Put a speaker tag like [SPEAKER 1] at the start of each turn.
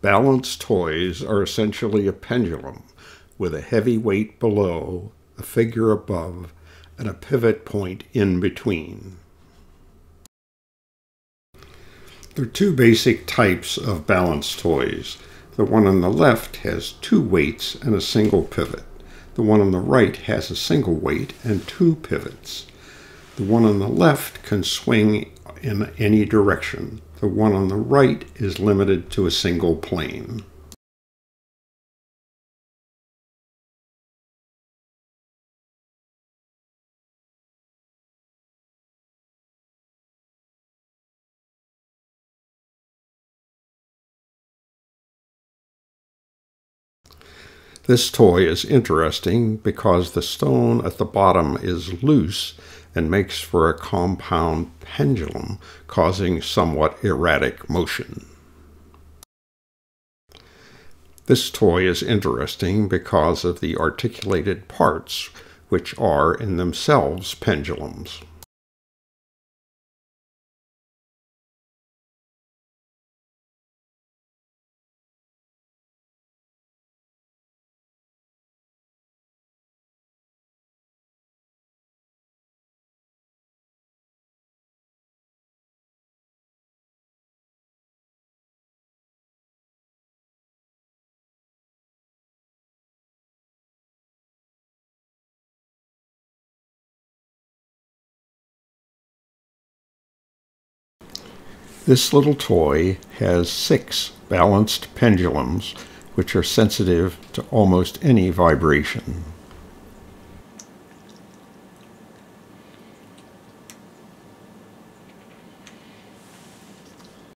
[SPEAKER 1] Balance toys are essentially a pendulum with a heavy weight below, a figure above, and a pivot point in between. There are two basic types of balance toys. The one on the left has two weights and a single pivot. The one on the right has a single weight and two pivots. The one on the left can swing in any direction. The one on the right is limited to a single plane. This toy is interesting because the stone at the bottom is loose and makes for a compound pendulum, causing somewhat erratic motion. This toy is interesting because of the articulated parts, which are in themselves pendulums. This little toy has six balanced pendulums which are sensitive to almost any vibration.